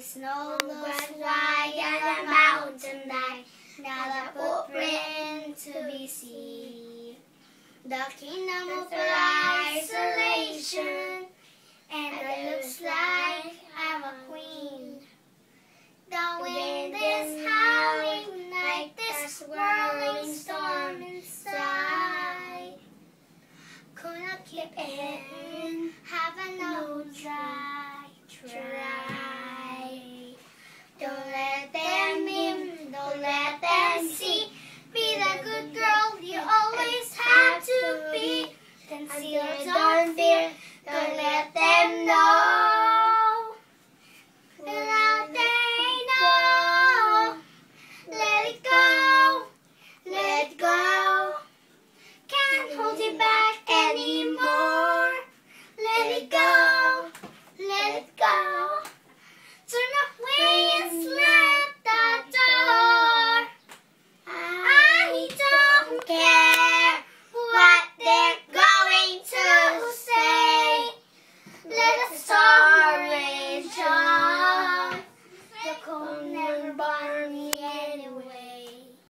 The snow looks white and the mountain light, Now a footprint to be seen. The kingdom of isolation, and it looks like I'm a queen. The wind is howling like this swirling storm inside. Couldn't keep it. don't fear, don't let them know. the starry shine.